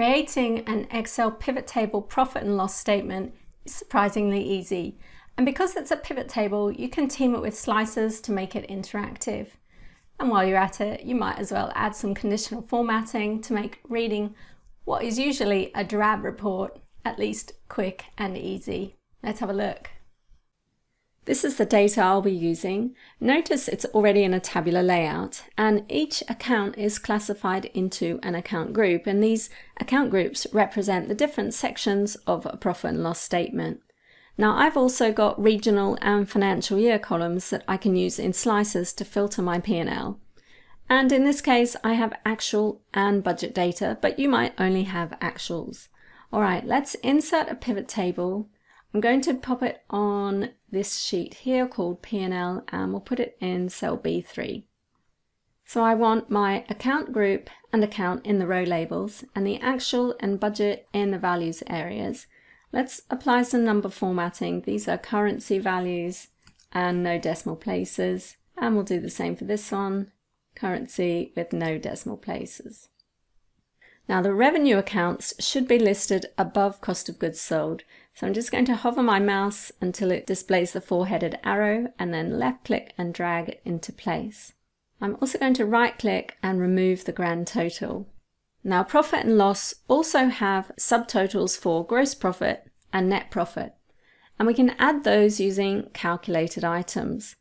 Creating an Excel pivot table profit and loss statement is surprisingly easy. And because it's a pivot table, you can team it with slicers to make it interactive. And while you're at it, you might as well add some conditional formatting to make reading what is usually a drab report at least quick and easy. Let's have a look. This is the data I'll be using. Notice it's already in a tabular layout and each account is classified into an account group and these account groups represent the different sections of a profit and loss statement. Now I've also got regional and financial year columns that I can use in slicers to filter my P&L. And in this case I have actual and budget data, but you might only have actuals. Alright, let's insert a pivot table I'm going to pop it on this sheet here called P&L and we'll put it in cell B3. So I want my account group and account in the row labels and the actual and budget in the values areas. Let's apply some number formatting. These are currency values and no decimal places. And we'll do the same for this one, currency with no decimal places. Now the revenue accounts should be listed above cost of goods sold. So I'm just going to hover my mouse until it displays the four-headed arrow and then left click and drag it into place. I'm also going to right click and remove the grand total. Now profit and loss also have subtotals for gross profit and net profit. And we can add those using calculated items.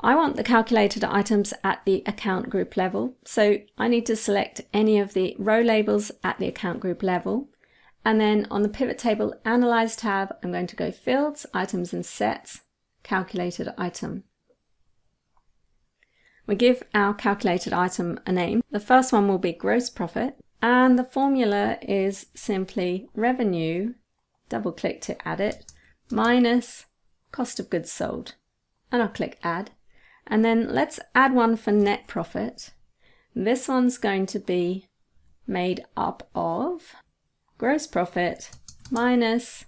I want the calculated items at the account group level, so I need to select any of the row labels at the account group level. And then on the pivot table analyze tab, I'm going to go fields, items and sets, calculated item. We give our calculated item a name. The first one will be gross profit and the formula is simply revenue, double click to add it, minus cost of goods sold. And I'll click add. And then let's add one for net profit. This one's going to be made up of gross profit minus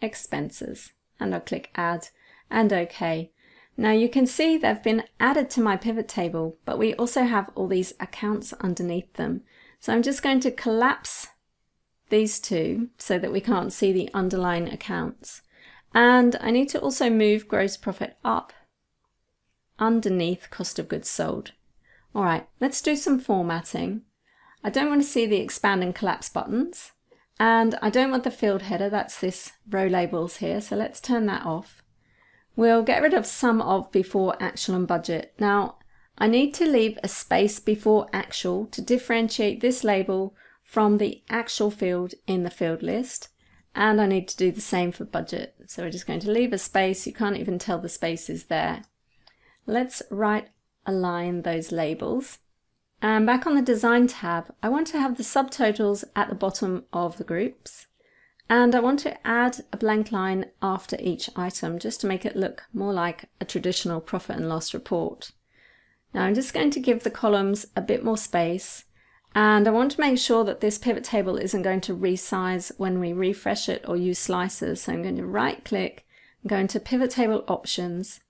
expenses. And I'll click add and OK. Now you can see they've been added to my pivot table, but we also have all these accounts underneath them. So I'm just going to collapse these two so that we can't see the underlying accounts. And I need to also move gross profit up underneath cost of goods sold. All right, let's do some formatting. I don't want to see the expand and collapse buttons. And I don't want the field header, that's this row labels here, so let's turn that off. We'll get rid of sum of before actual and budget. Now, I need to leave a space before actual to differentiate this label from the actual field in the field list. And I need to do the same for budget. So we're just going to leave a space. You can't even tell the space is there. Let's right align those labels. And back on the design tab, I want to have the subtotals at the bottom of the groups. And I want to add a blank line after each item just to make it look more like a traditional profit and loss report. Now I'm just going to give the columns a bit more space and I want to make sure that this pivot table isn't going to resize when we refresh it or use slicers. So I'm going to right click, go into pivot table options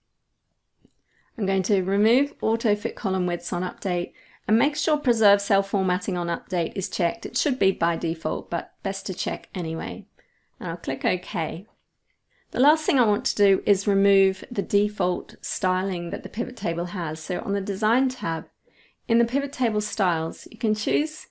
I'm going to remove auto fit column widths on update and make sure preserve cell formatting on update is checked. It should be by default, but best to check anyway. And I'll click OK. The last thing I want to do is remove the default styling that the pivot table has. So on the design tab, in the pivot table styles, you can choose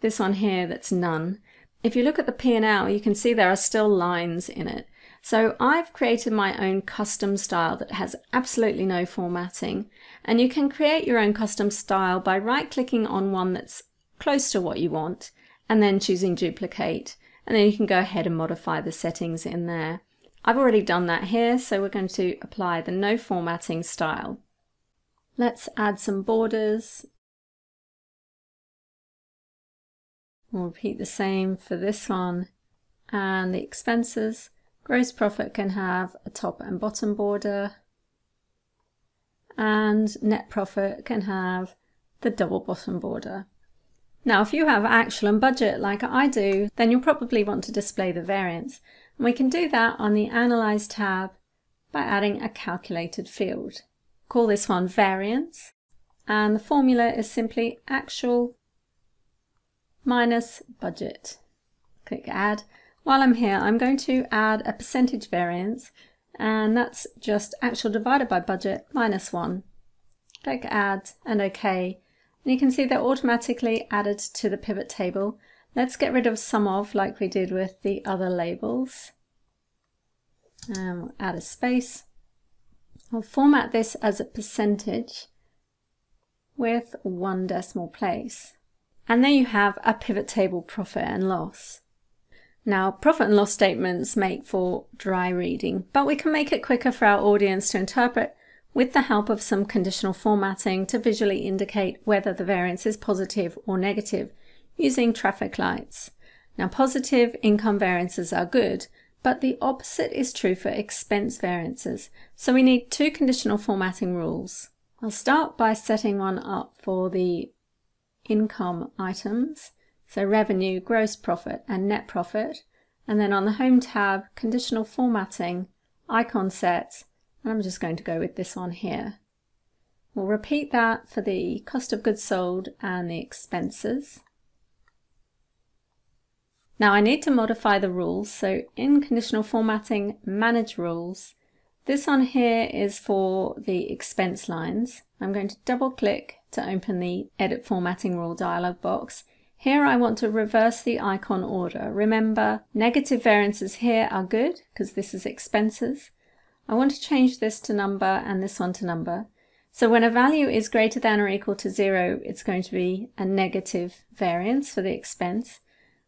this one here that's none. If you look at the P&L, you can see there are still lines in it. So I've created my own custom style that has absolutely no formatting. And you can create your own custom style by right clicking on one that's close to what you want and then choosing duplicate. And then you can go ahead and modify the settings in there. I've already done that here, so we're going to apply the no formatting style. Let's add some borders. We'll repeat the same for this one and the expenses. Gross profit can have a top and bottom border and net profit can have the double bottom border. Now if you have actual and budget like I do, then you'll probably want to display the variance. And we can do that on the Analyze tab by adding a calculated field. Call this one variance and the formula is simply actual minus budget. click add. While I'm here, I'm going to add a percentage variance and that's just actual divided by budget minus one. Click add and OK. And you can see they're automatically added to the pivot table. Let's get rid of sum of like we did with the other labels. And we'll add a space. I'll format this as a percentage with one decimal place. And there you have a pivot table profit and loss. Now, profit and loss statements make for dry reading, but we can make it quicker for our audience to interpret with the help of some conditional formatting to visually indicate whether the variance is positive or negative using traffic lights. Now, positive income variances are good, but the opposite is true for expense variances, so we need two conditional formatting rules. I'll start by setting one up for the income items so revenue, gross profit and net profit. And then on the home tab, conditional formatting, icon sets, and I'm just going to go with this one here. We'll repeat that for the cost of goods sold and the expenses. Now I need to modify the rules, so in conditional formatting, manage rules. This one here is for the expense lines. I'm going to double click to open the edit formatting rule dialog box here I want to reverse the icon order. Remember, negative variances here are good because this is expenses. I want to change this to number and this one to number. So when a value is greater than or equal to zero, it's going to be a negative variance for the expense.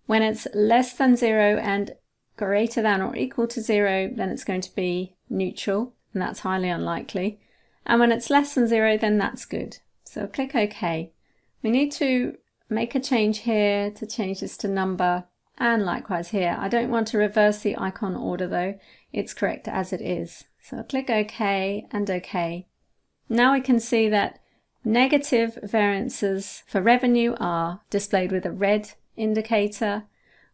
When it's less than zero and greater than or equal to zero, then it's going to be neutral, and that's highly unlikely. And when it's less than zero, then that's good. So click OK. We need to make a change here to change this to number and likewise here. I don't want to reverse the icon order though, it's correct as it is. So I'll click OK and OK. Now we can see that negative variances for revenue are displayed with a red indicator,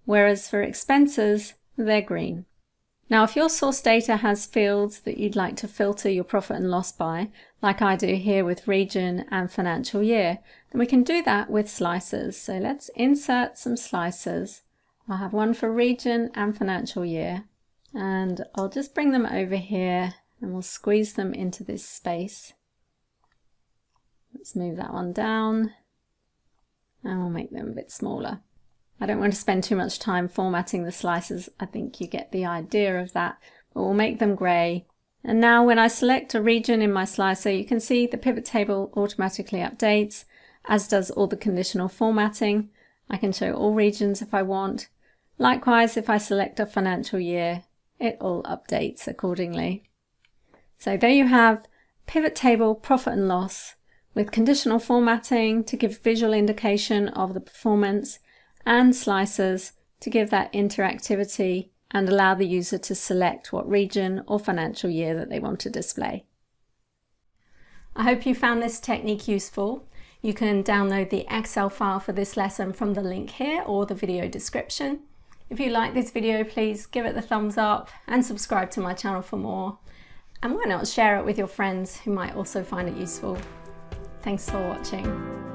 whereas for expenses, they're green. Now, if your source data has fields that you'd like to filter your profit and loss by, like I do here with region and financial year, then we can do that with slicers. So let's insert some slicers. I'll have one for region and financial year. And I'll just bring them over here and we'll squeeze them into this space. Let's move that one down and we'll make them a bit smaller. I don't want to spend too much time formatting the slicers. I think you get the idea of that. But we'll make them grey. And now when I select a region in my slicer, you can see the pivot table automatically updates, as does all the conditional formatting. I can show all regions if I want. Likewise, if I select a financial year, it all updates accordingly. So there you have pivot table profit and loss with conditional formatting to give visual indication of the performance and slicers to give that interactivity and allow the user to select what region or financial year that they want to display. I hope you found this technique useful. You can download the Excel file for this lesson from the link here or the video description. If you like this video, please give it the thumbs up and subscribe to my channel for more. And why not share it with your friends who might also find it useful. Thanks for watching.